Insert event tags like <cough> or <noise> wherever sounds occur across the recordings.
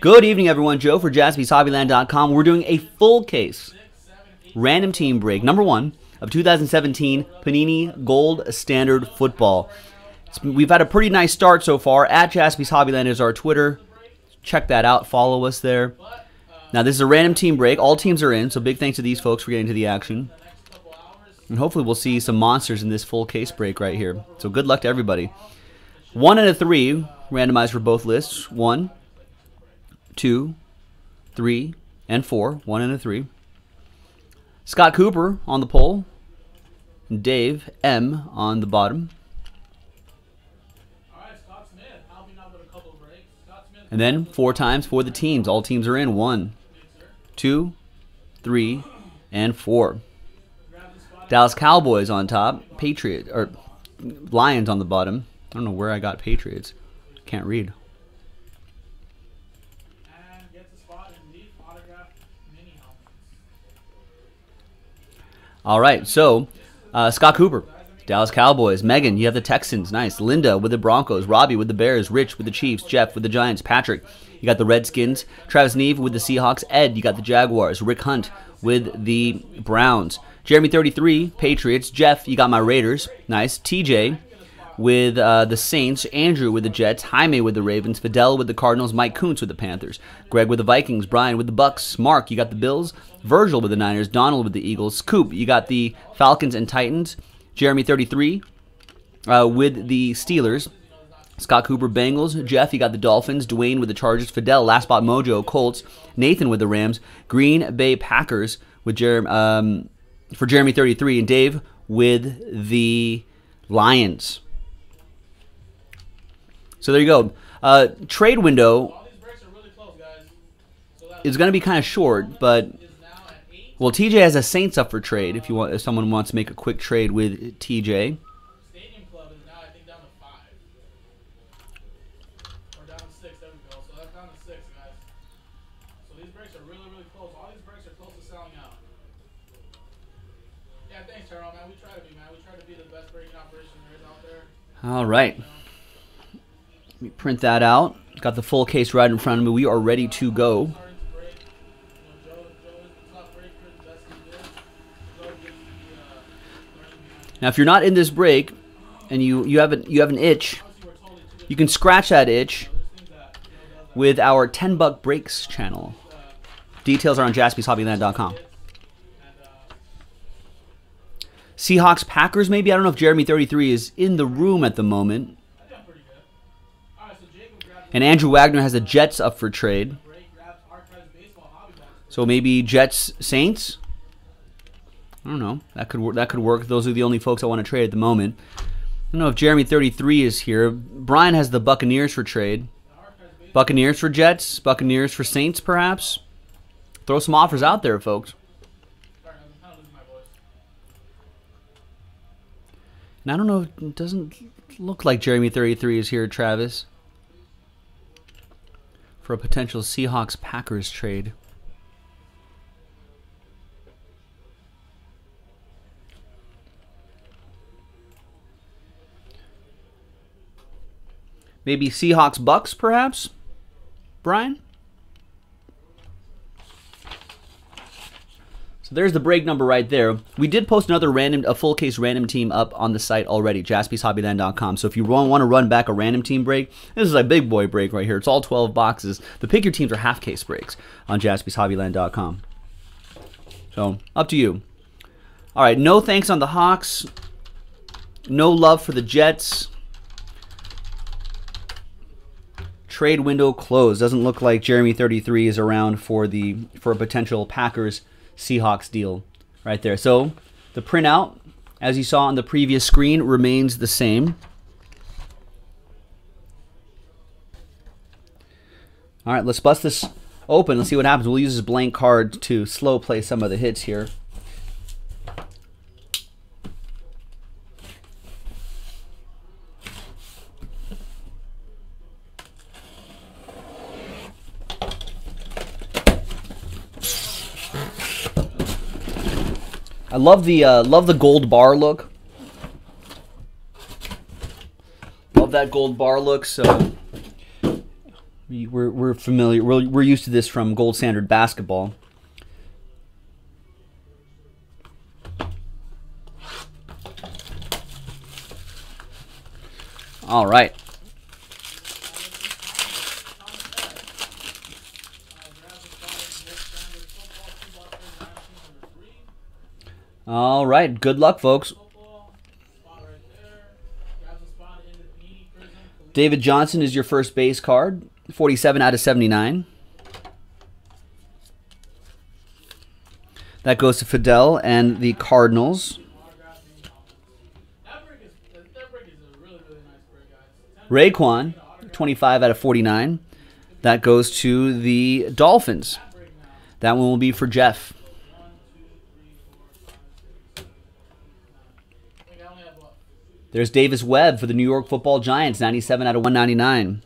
Good evening, everyone. Joe for JaspysHobbyland.com. We're doing a full case random team break, number one of 2017 Panini Gold Standard Football. we've had a pretty nice start so far. At Jaspy's Hobbyland is our Twitter. Check that out. Follow us there. Now, this is a random team break. All teams are in, so big thanks to these folks for getting to the action. And hopefully we'll see some monsters in this full case break right here. So good luck to everybody. One and a three, randomized for both lists. One, two, three, and four. One and a three. Scott Cooper on the pole. Dave M on the bottom. And then four times for the teams. All teams are in. One, two, three, and four. Dallas Cowboys on top. Patriot or Lions on the bottom. I don't know where I got Patriots. Can't read. All right, so uh, Scott Cooper, Dallas Cowboys. Megan, you have the Texans. Nice. Linda with the Broncos. Robbie with the Bears. Rich with the Chiefs. Jeff with the Giants. Patrick, you got the Redskins. Travis Neve with the Seahawks. Ed, you got the Jaguars. Rick Hunt with the Browns. Jeremy 33, Patriots. Jeff, you got my Raiders. Nice. TJ with uh, the Saints, Andrew with the Jets, Jaime with the Ravens, Fidel with the Cardinals, Mike Kuntz with the Panthers, Greg with the Vikings, Brian with the Bucks, Mark, you got the Bills, Virgil with the Niners, Donald with the Eagles, Coop, you got the Falcons and Titans, Jeremy 33 uh, with the Steelers, Scott Cooper, Bengals. Jeff, you got the Dolphins. Dwayne with the Chargers. Fidel, Last Spot Mojo, Colts. Nathan with the Rams. Green Bay Packers with Jer- um, for Jeremy 33. And Dave with the Lions. So there you go. Uh, trade window is going to be kind of short, but well, TJ has a Saints up for trade. If you want, if someone wants to make a quick trade with TJ. All right. Let me print that out. Got the full case right in front of me. We are ready to go. Now, if you're not in this break and you, you, have, an, you have an itch, you can scratch that itch with our 10 buck breaks channel. Details are on jaspyshobbyland.com. Seahawks Packers, maybe. I don't know if Jeremy 33 is in the room at the moment. And Andrew Wagner has the Jets up for trade. So maybe Jets Saints. I don't know. That could work. That could work. Those are the only folks I want to trade at the moment. I don't know if Jeremy 33 is here. Brian has the Buccaneers for trade. Buccaneers for Jets. Buccaneers for Saints, perhaps. Throw some offers out there, folks. And I don't know. It doesn't look like Jeremy 33 is here, Travis for a potential Seahawks Packers trade. Maybe Seahawks Bucks, perhaps? Brian? So there's the break number right there. We did post another random, a full case random team up on the site already, jaspyshobbyland.com. So if you want to run back a random team break, this is a big boy break right here. It's all 12 boxes. The pick your teams are half case breaks on jaspyshobbyland.com. So up to you. All right, no thanks on the Hawks. No love for the Jets. Trade window closed. Doesn't look like Jeremy 33 is around for the for a potential Packers Seahawks deal right there. So the printout, as you saw on the previous screen, remains the same. All right, let's bust this open. Let's see what happens. We'll use this blank card to slow play some of the hits here. Love the uh, love the gold bar look. Love that gold bar look. So we're, we're familiar. We're, we're used to this from Gold Standard Basketball. All right. All right. Good luck, folks. David Johnson is your first base card. 47 out of 79. That goes to Fidel and the Cardinals. Raekwon, 25 out of 49. That goes to the Dolphins. That one will be for Jeff. There's Davis Webb for the New York Football Giants, 97 out of 199.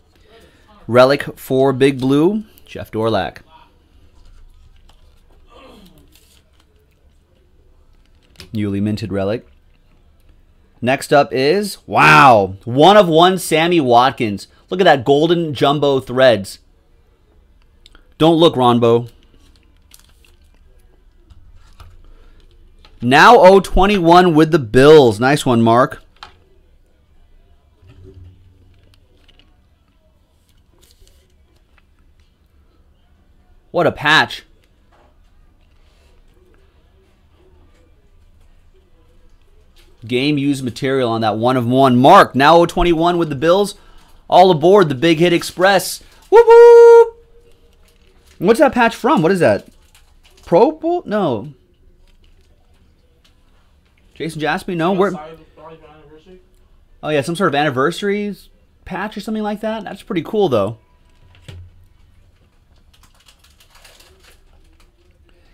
Relic for Big Blue, Jeff Dorlack. Newly minted relic. Next up is, wow, one of one Sammy Watkins. Look at that golden jumbo threads. Don't look, Ronbo. Now 021 with the Bills. Nice one, Mark. What a patch. Game used material on that one of one. Mark, now 021 with the Bills. All aboard the Big Hit Express. Whoop whoop. What's that patch from? What is that? Pro Bowl? No. Jason Jaspi? No. Where? Oh yeah, some sort of anniversary patch or something like that. That's pretty cool though.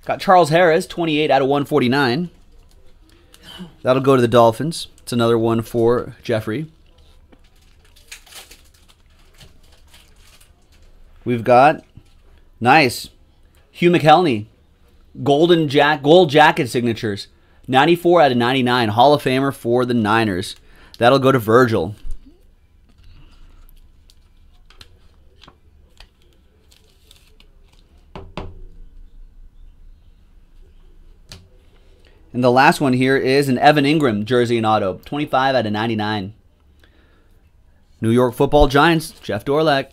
Got Charles Harris, 28 out of 149. That'll go to the Dolphins. It's another one for Jeffrey. We've got nice Hugh McElhenny, golden jack, gold jacket signatures, 94 out of 99, Hall of Famer for the Niners. That'll go to Virgil. And the last one here is an Evan Engram jersey and auto, 25 out of 99. New York Football Giants, Jeff Dorlack.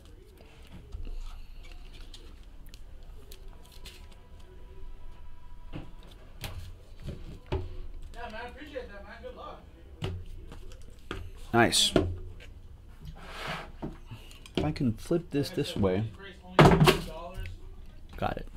Nice. If I can flip this this way. Got it.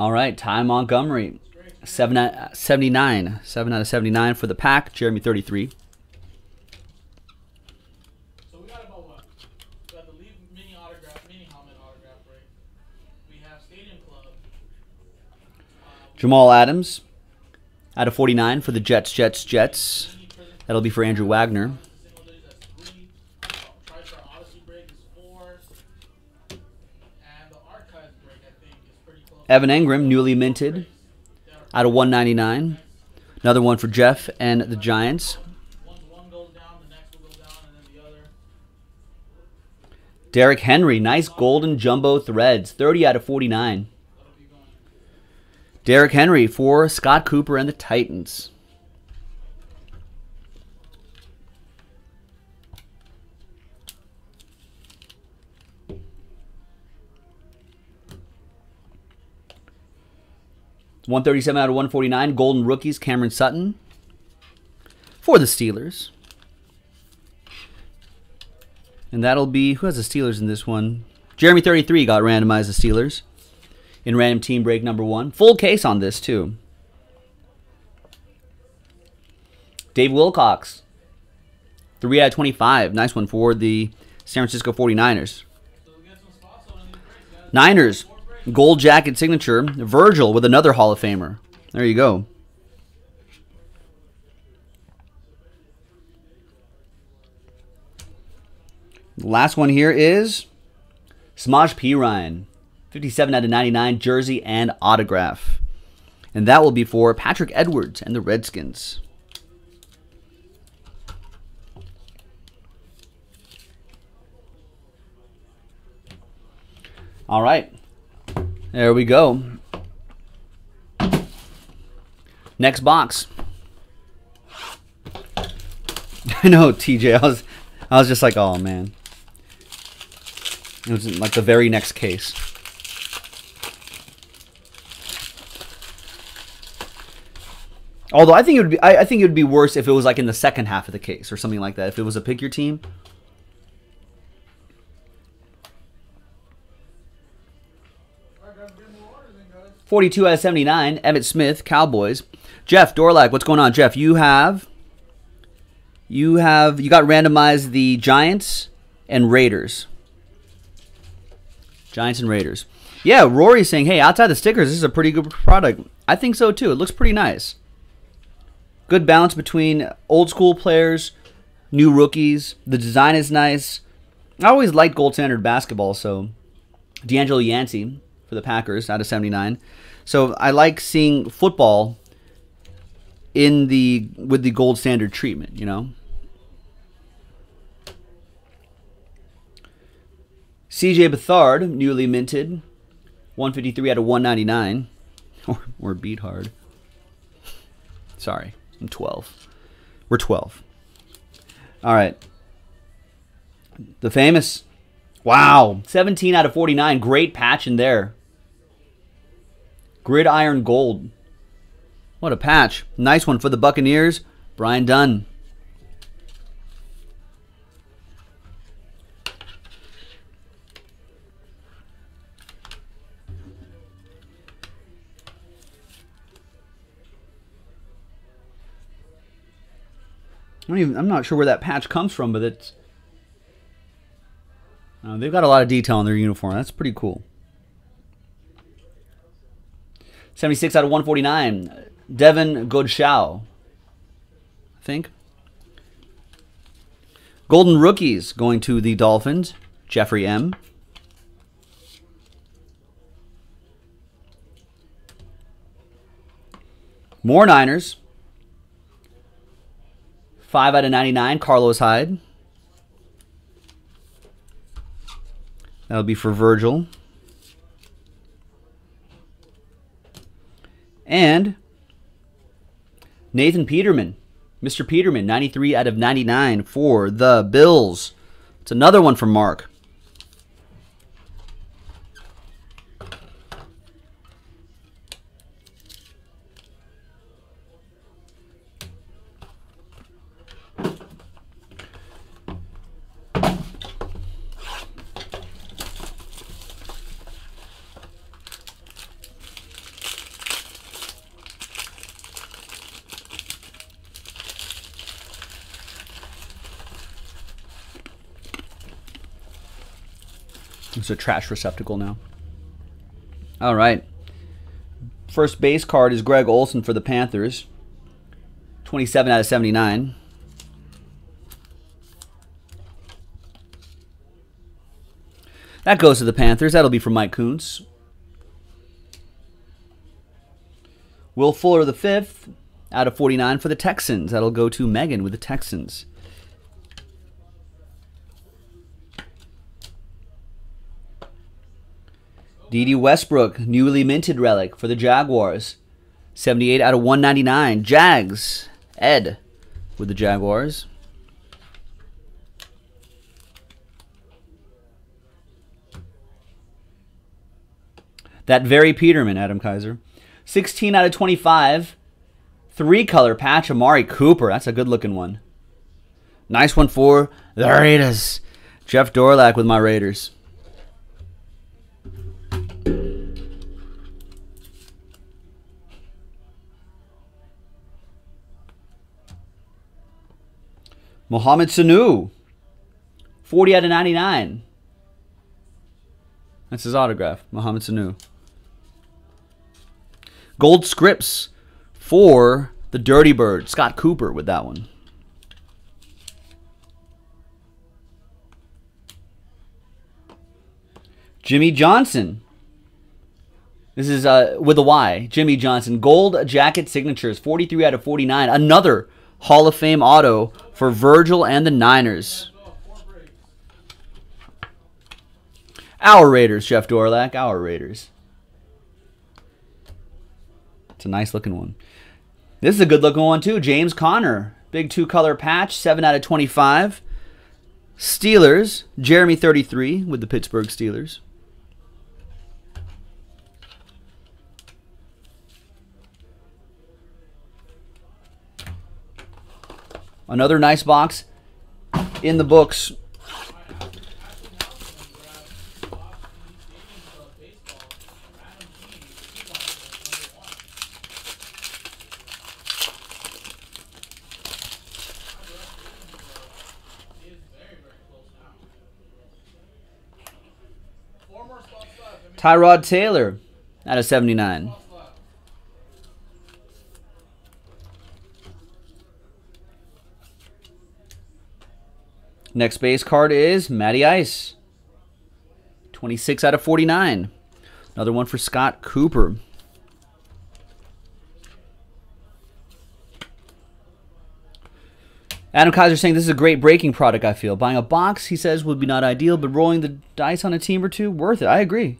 All right, Ty Montgomery, seven out, 79. 7 out of 79 for the pack. Jeremy, 33. So we got about what? We got the Leaf mini autograph, mini helmet autograph break. We have Stadium Club. Uh, Jamal Adams, out of 49 for the Jets, Jets, Jets. That'll be for Andrew Wagner. Single digits, that's three. Um, TriStar Odyssey break is four. And the Archives break, I think, is pretty close. Evan Engram, newly minted, out of 199. Another one for Jeff and the Giants. Derrick Henry, nice golden jumbo threads, 30 out of 49. That'll be going. Derrick Henry for Scott Cooper and the Titans. One thirty-seven out of one forty-nine. Golden rookies. Cameron Sutton for the Steelers, and that'll be who has the Steelers in this one. Jeremy thirty-three got randomized the Steelers in random team break number one. Full case on this, too. Dave Wilcox, 3 out of 25. Nice one for the San Francisco 49ers. So we get some spots on these breaks, guys. Niners, gold jacket signature. Virgil with another Hall of Famer. There you go. Last one here is Samaje Perine. 57 out of 99, jersey and autograph. And that will be for Patrick Edwards and the Redskins. All right. There we go. Next box. <laughs> I know, TJ. I was, I was just like, oh man. It was like the very next case. Although I think it would be, I, I think it would be worse if it was like in the second half of the case or something like that. If it was a pick your team. 42 out of 79, Emmitt Smith, Cowboys. Jeff Dorlack, what's going on, Jeff? You have you have you got randomized the Giants and Raiders. Giants and Raiders. Yeah, Rory's saying, "Hey, outside the stickers, this is a pretty good product." I think so too. It looks pretty nice. Good balance between old school players, new rookies. The design is nice. I always liked gold standard basketball, so DeAngelo Yancey for the Packers out of 79. So I like seeing football in the with the gold standard treatment, you know. CJ Beathard, newly minted, 153 out of 199, <laughs> or, or beat hard. Sorry, I'm 12. We're 12. All right. The famous, wow, 17 out of 49. Great patch in there. Gridiron Gold. What a patch. Nice one for the Buccaneers. Brian Dunn. Even, I'm not sure where that patch comes from, but it's. Uh, they've got a lot of detail on their uniform. That's pretty cool. 76 out of 149. Devin Godchaux. I think. Golden Rookies going to the Dolphins. Jeffrey M. More Niners. 5 out of 99. Carlos Hyde. That'll be for Virgil. And Nathan Peterman, Mr. Peterman, 93 out of 99 for the Bills. It's another one from Mark. A trash receptacle now. All right. First base card is Greg Olsen for the Panthers. 27 out of 79. That goes to the Panthers. That'll be for Mike Kuntz. Will Fuller the fifth out of 49 for the Texans. That'll go to Megan with the Texans. Dede Westbrook, newly minted relic for the Jaguars. 78 out of 199. Jags. Ed with the Jaguars. That very Peterman, Adam Kaiser. 16 out of 25. Three color patch, Amari Cooper. That's a good looking one. Nice one for the Raiders. Jeff Dorlack with my Raiders. Mohamed Sanu. 40 out of 99. That's his autograph, Mohamed Sanu. Gold scripts for the Dirty Bird, Scott Cooper with that one. Jimmy Johnson. This is uh, with a Y. Jimmy Johnson. Gold jacket signatures, 43 out of 49. Another Hall of Fame auto for Virgil and the Niners. Our Raiders, Jeff Dorlack. Our Raiders. It's a nice looking one. This is a good looking one too. James Conner. Big two color patch, 7 out of 25. Steelers, Jeremy 33 with the Pittsburgh Steelers. Another nice box in the books. Tyrod Taylor out of 79. Next base card is Matty Ice. 26 out of 49. Another one for Scott Cooper. Adam Kaiser saying this is a great breaking product, I feel. Buying a box, he says, would be not ideal, but rolling the dice on a team or two, worth it. I agree.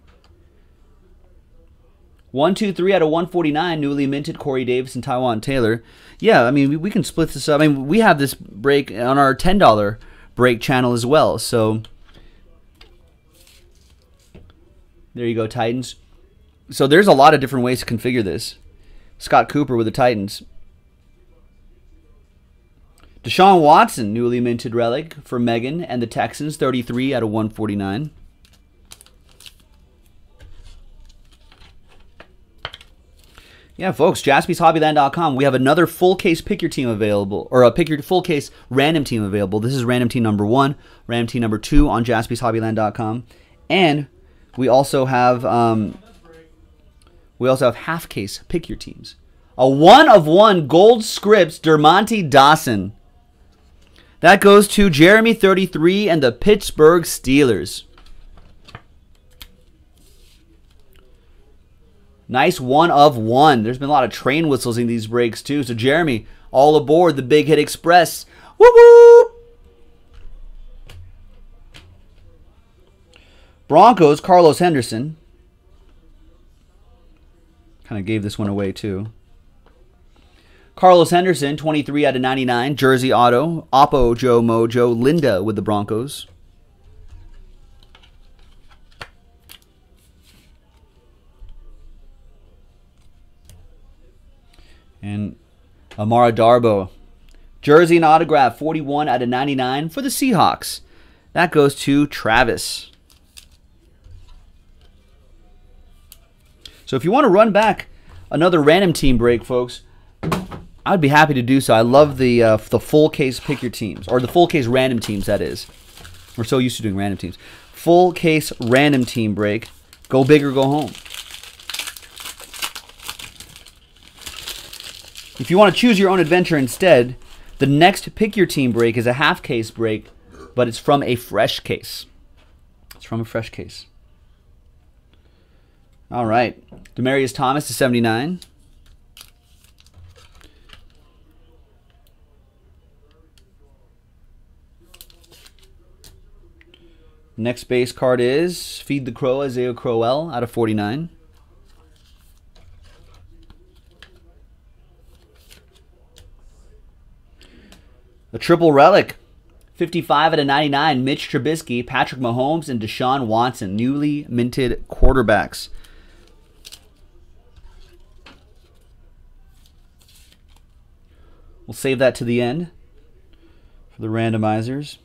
One, two, three out of 149, newly minted Corey Davis and Taywan Taylor. Yeah, I mean, we, we can split this up. I mean, we have this break on our $10 break channel as well. So there you go, Titans. So there's a lot of different ways to configure this. Scott Cooper with the Titans. Deshaun Watson, newly minted relic for Megan and the Texans, 33 out of 149. Yeah, folks, jaspyshobbyland.com. We have another full case pick your team available, or a pick your full case random team available. This is random team number one, random team number two on jaspyshobbyland.com, and we also have um, we also have half case pick your teams. A one of one gold scripts Dermontti Dawson. That goes to Jeremy 33 and the Pittsburgh Steelers. Nice one of one. There's been a lot of train whistles in these breaks too. So Jeremy, all aboard the Big Hit Express. Whoop whoop. Broncos, Carlos Henderson. Kind of gave this one away too. Carlos Henderson, 23 out of 99. Jersey Auto. Oppo Joe Mojo. Linda with the Broncos. And Amara Darboh. Jersey and autograph, 41 out of 99 for the Seahawks. That goes to Travis. So if you want to run back another random team break, folks, I'd be happy to do so. I love the uh, the full case pick your teams, or the full case random teams, that is. We're so used to doing random teams. Full case random team break. Go big or go home. If you want to choose your own adventure instead, the next pick your team break is a half case break, but it's from a fresh case. It's from a fresh case. All right. Demaryius Thomas to 79. Next base card is Feed the Crow, Isaiah Crowell out of 49. A triple relic. 55 out of 99. Mitch Trubisky, Patrick Mahomes, and Deshaun Watson, newly minted quarterbacks. We'll save that to the end for the randomizers.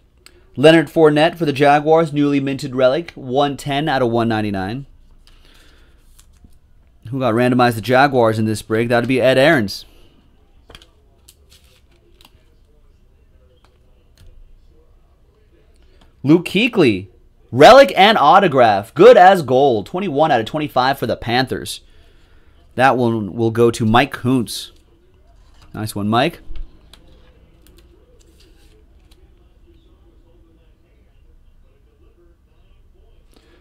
Leonard Fournette for the Jaguars, newly minted relic, 110 out of 199. Who got randomized the Jaguars in this break? That would be Ed Aarons. Luke Kuechly, relic and autograph, good as gold, 21 out of 25 for the Panthers. That one will go to Mike Kuntz. Nice one, Mike.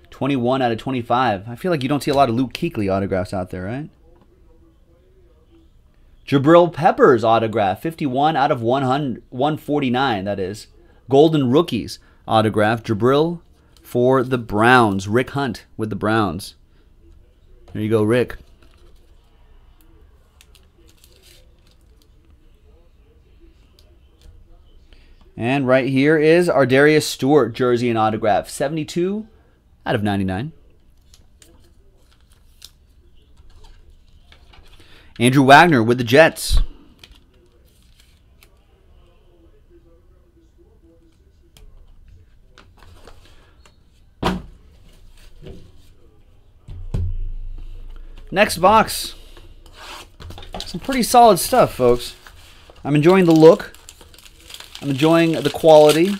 21 out of 25. I feel like you don't see a lot of Luke Kuechly autographs out there, right? Jabril Peppers autograph, 51 out of 100, 149, that is. Golden Rookies autograph, Jabril for the Browns. Rick Hunt with the Browns. There you go, Rick. And right here is ArDarius Stewart jersey and autograph, 72 out of 99. Andrew Wagner with the Jets. Next box. Some pretty solid stuff, folks. I'm enjoying the look. I'm enjoying the quality.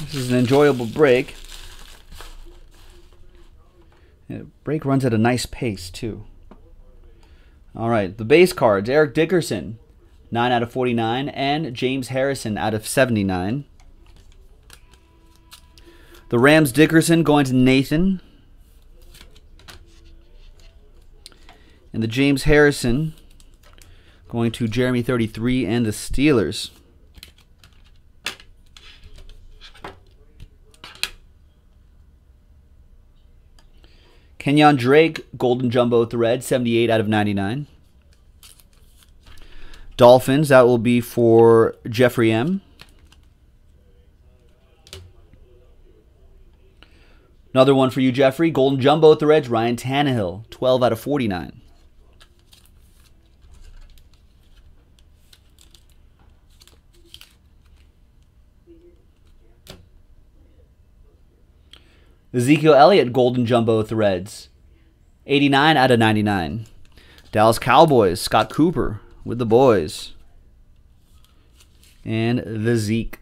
This is an enjoyable break. And break runs at a nice pace, too. All right, the base cards Eric Dickerson, 9 out of 49, and James Harrison out of 79. The Rams Dickerson going to Nathan. And the James Harrison going to Jeremy 33 and the Steelers. Kenyon Drake, Golden Jumbo Thread, 78 out of 99. Dolphins, that will be for Jeffrey M. Another one for you, Jeffrey. Golden Jumbo Threads, Ryan Tannehill, 12 out of 49. Ezekiel Elliott Golden Jumbo Threads. 89 out of 99. Dallas Cowboys, Scott Cooper with the boys. And the Zeke.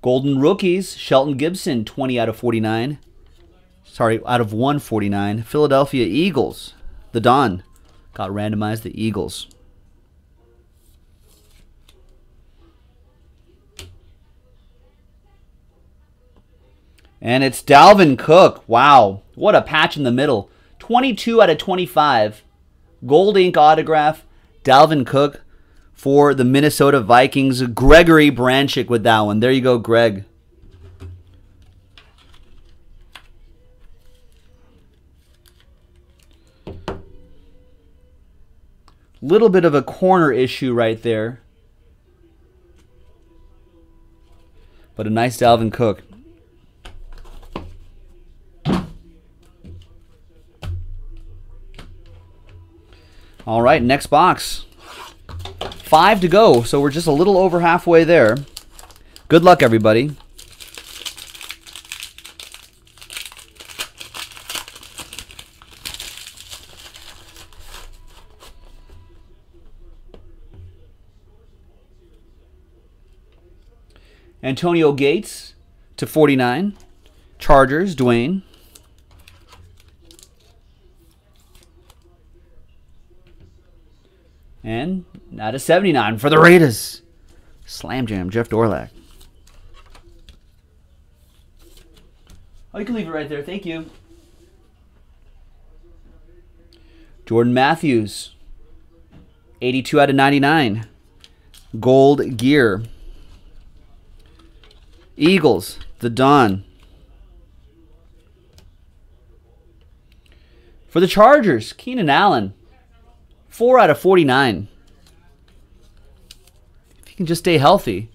Golden Rookies, Shelton Gibson, 20 out of 49. Sorry, out of 149. Philadelphia Eagles, the Don. Got randomized the Eagles. And it's Dalvin Cook. Wow. What a patch in the middle. 22 out of 25. Gold ink autograph. Dalvin Cook for the Minnesota Vikings. Gregory Branchick with that one. There you go, Greg. Little bit of a corner issue right there. But a nice Dalvin Cook. All right, next box. Five to go, so we're just a little over halfway there. Good luck, everybody. Antonio Gates to 49. Chargers, Dwayne. And not a 79 for the Raiders. Slam Jam, Jeff Dorlack. Oh, you can leave it right there. Thank you. Jordan Matthews. 82 out of 99. Gold gear. Eagles, the Don. For the Chargers, Keenan Allen. 4 out of 49. If you can just stay healthy.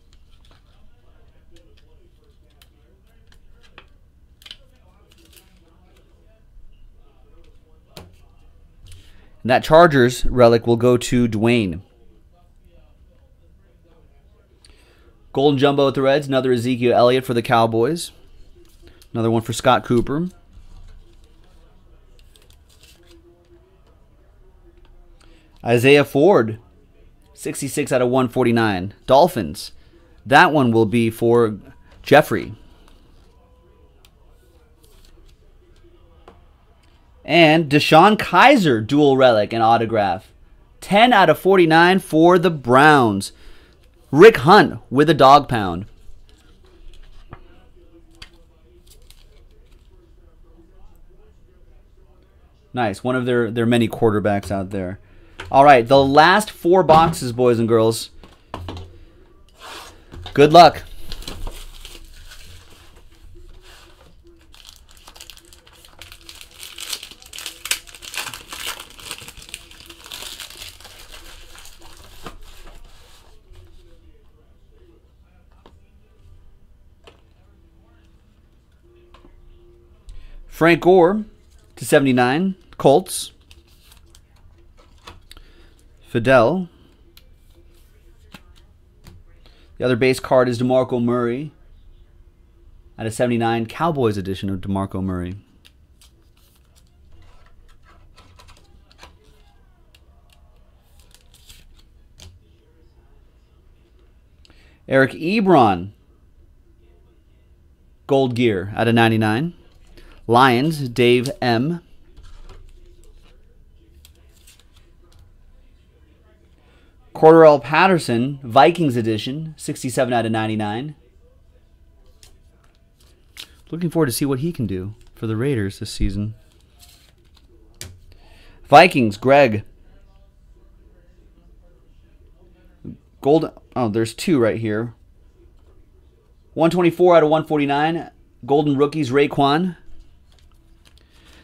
And that Chargers relic will go to Dwayne. Golden Jumbo Threads, another Ezekiel Elliott for the Cowboys. Another one for Scott Cooper. Isaiah Ford, 66 out of 149. Dolphins. That one will be for Jeffrey. And DeShone Kizer, dual relic and autograph. 10 out of 49 for the Browns. Rick Hunt with a dog pound. Nice. One of their, their many quarterbacks out there. All right, the last four boxes, boys and girls. Good luck. Frank Gore to 79, Colts. Fidel. The other base card is DeMarco Murray at a 79, Cowboys edition of DeMarco Murray. Eric Ebron, Gold Gear at a 99. Lions, Dave M. Cordarrelle Patterson, Vikings edition, 67 out of 99. Looking forward to see what he can do for the Raiders this season. Vikings, Greg. Gold. Oh, there's two right here. 124 out of 149. Golden rookies, Raekwon.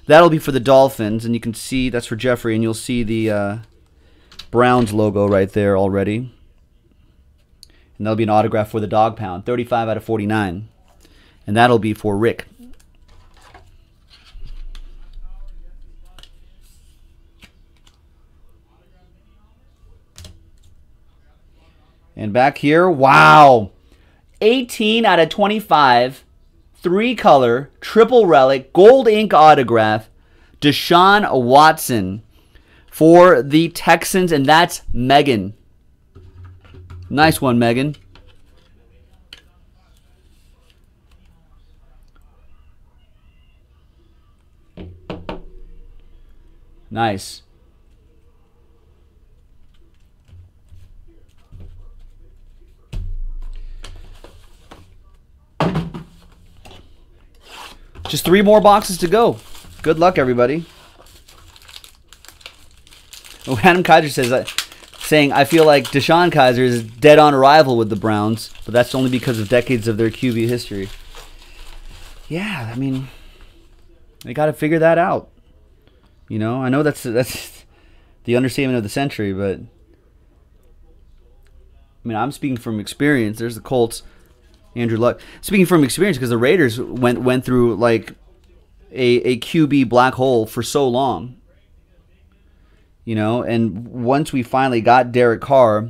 That'll be for the Dolphins, and you can see that's for Jeffrey, and you'll see the uh, Browns logo right there already. And that'll be an autograph for the Dog Pound, 35 out of 49. And that'll be for Rick. And back here, wow. 18 out of 25 three color, triple relic, gold ink autograph, Deshaun Watson for the Texans, and that's Megan. Nice one, Megan. Nice. Just three more boxes to go. Good luck, everybody. <laughs> Adam Kaiser says that, saying, I feel like DeShone Kizer is dead on arrival with the Browns, but that's only because of decades of their QB history. Yeah, I mean, they got to figure that out. You know, I know that's that's <laughs> the understatement of the century, but I mean, I'm speaking from experience. There's the Colts. Andrew Luck. Speaking from experience, because the Raiders went went through like a a QB black hole for so long. You know, and once we finally got Derek Carr,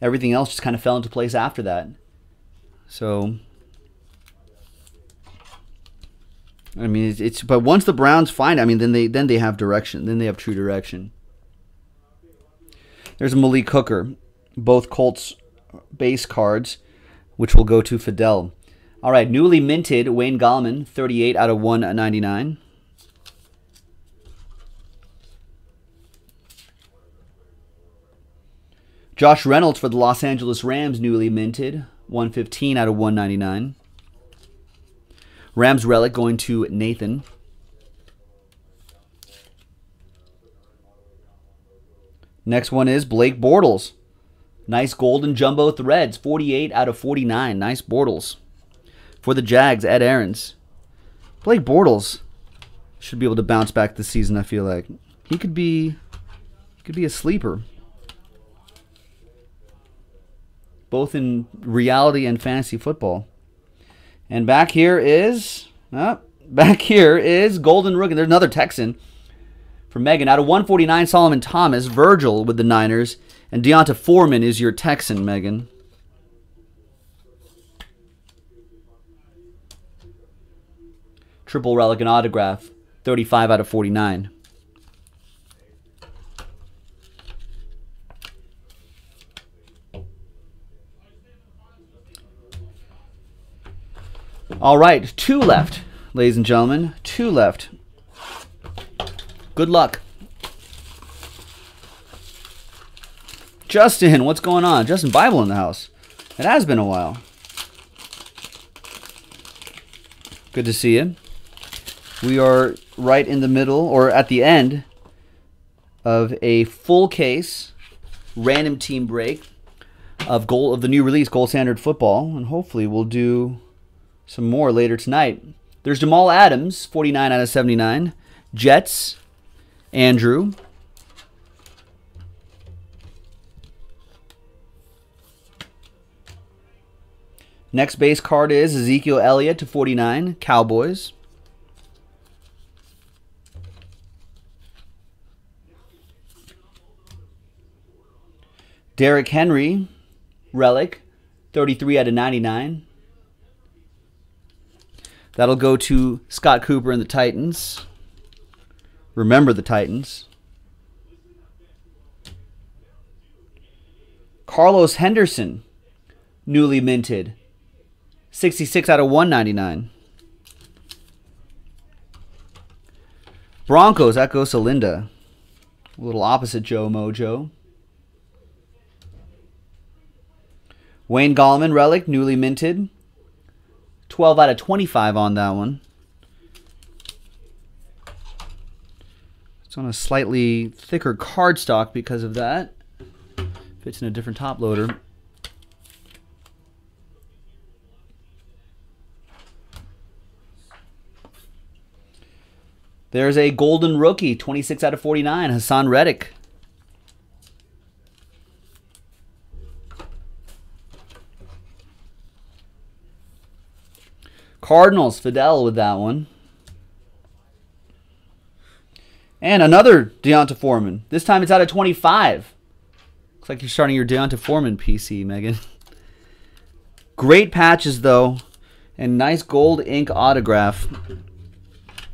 everything else just kind of fell into place after that. So, I mean, it's, it's but once the Browns find, I mean, then they then they have direction. Then they have true direction. There's Malik Hooker, both Colts base cards which will go to Fidel. All right, newly minted Wayne Gallman, 38 out of 199. Josh Reynolds for the Los Angeles Rams, newly minted, 115 out of 199. Rams relic going to Nathan. Next one is Blake Bortles. Nice golden jumbo threads, 48 out of 49. Nice Bortles. For the Jags, Ed Aarons. Blake Bortles should be able to bounce back this season, I feel like. He could be he could be a sleeper. Both in reality and fantasy football. And back here is oh, back here is Golden Rookie. There's another Texan for Megan. Out of 149, Solomon Thomas, Virgil with the Niners. And D'Onta Foreman is your Texan, Megan. Triple relic and autograph, 35 out of 49. All right, two left, ladies and gentlemen. Two left. Good luck. Justin, what's going on? Justin Bible in the house. It has been a while. Good to see you. We are right in the middle, or at the end, of a full case random team break of goal of the new release Gold Standard Football, and hopefully we'll do some more later tonight. There's Jamal Adams, 49 out of 79. Jets, Andrew. Next base card is Ezekiel Elliott to 49, Cowboys. Derrick Henry, relic, 33 out of 99. That'll go to Scott Cooper and the Titans. Remember the Titans. Carlos Henderson, newly minted. 66 out of 199. Broncos, that goes to Linda. A little opposite Joe Mojo. Wayne Gallman, relic, newly minted. 12 out of 25 on that one. It's on a slightly thicker cardstock because of that. Fits in a different top loader. There's a golden rookie, 26 out of 49, Haason Reddick. Cardinals, Fidel with that one. And another D'Onta Foreman. This time it's out of 25. Looks like you're starting your D'Onta Foreman PC, Megan. <laughs> Great patches, though. And nice gold ink autograph.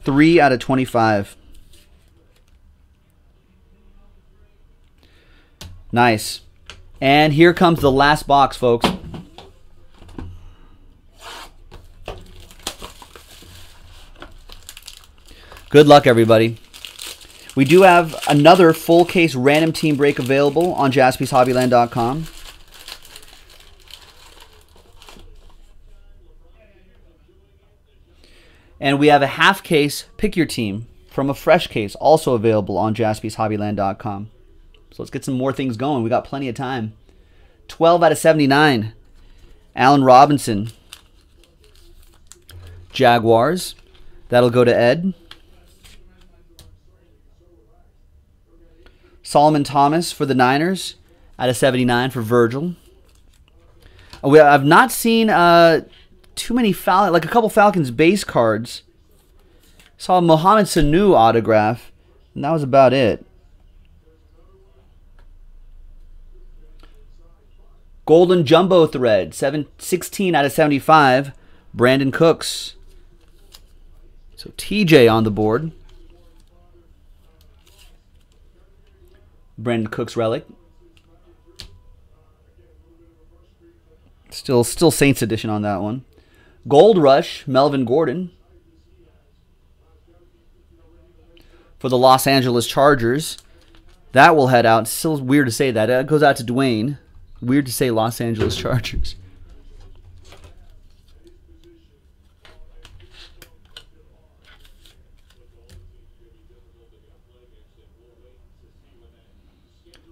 3 out of 25. Nice. And here comes the last box, folks. Good luck, everybody. We do have another full case random team break available on jaspyshobbyland.com. And we have a half case pick your team from a fresh case also available on jaspyshobbyland.com. So let's get some more things going. We got plenty of time. 12 out of 79. Allen Robinson. Jaguars. That'll go to Ed. Solomon Thomas for the Niners out of 79 for Virgil. We, I've not seen uh, too many Fal- like a couple Falcons base cards. Saw a Mohamed Sanu autograph, and that was about it. Golden Jumbo Thread, 7, 16 out of 75. Brandin Cooks. So TJ on the board. Brandin Cooks relic. Still, still Saints edition on that one. Gold Rush, Melvin Gordon. For the Los Angeles Chargers. That will head out. Still weird to say that. It goes out to Dwayne. Weird to say Los Angeles Chargers.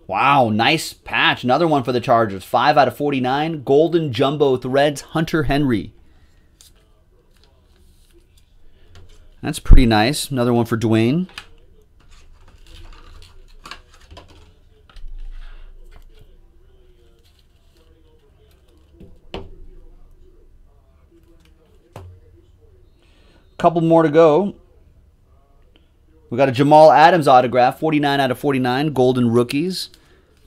Wow, nice patch. Another one for the Chargers. 5 out of 49. Golden Jumbo Threads, Hunter Henry. That's pretty nice. Another one for Dwayne. Couple more to go. We got a Jamal Adams autograph, 49 out of 49, Golden Rookies.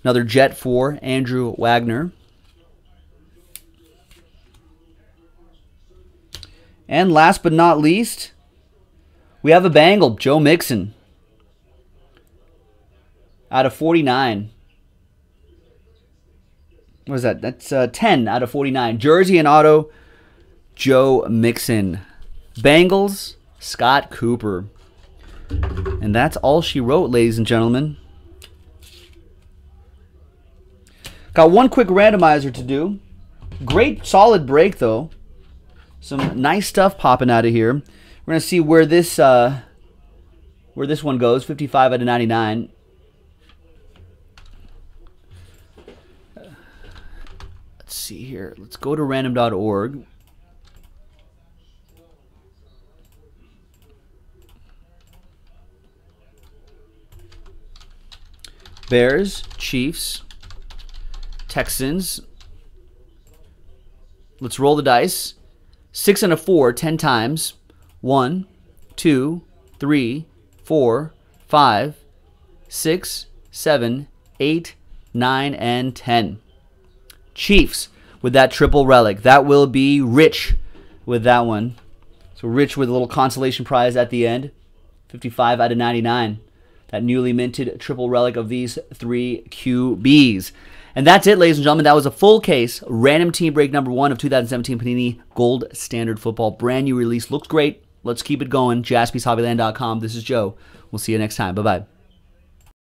Another Jet for Andrew Wagner. And last but not least, we have a Bengal, Joe Mixon. Out of 49. What is that? That's uh, 10 out of 49. Jersey and auto, Joe Mixon. Bengals, Scott Cooper. And that's all she wrote, ladies and gentlemen. Got one quick randomizer to do. Great solid break though. Some nice stuff popping out of here. We're gonna see where this uh, where this one goes. 55 out of 99. Let's see here. Let's go to random.org. Bears, Chiefs, Texans. Let's roll the dice. Six and a four, ten times. One, two, three, four, five, six, seven, eight, nine, and ten. Chiefs with that triple relic. That will be Rich with that one. So Rich with a little consolation prize at the end. 55 out of 99 that newly minted triple relic of these three QBs. And that's it, ladies and gentlemen. That was a full case, random team break number one of 2017 Panini Gold Standard Football. Brand new release. Looks great. Let's keep it going. JaspysHobbyland.com. This is Joe. We'll see you next time. Bye bye.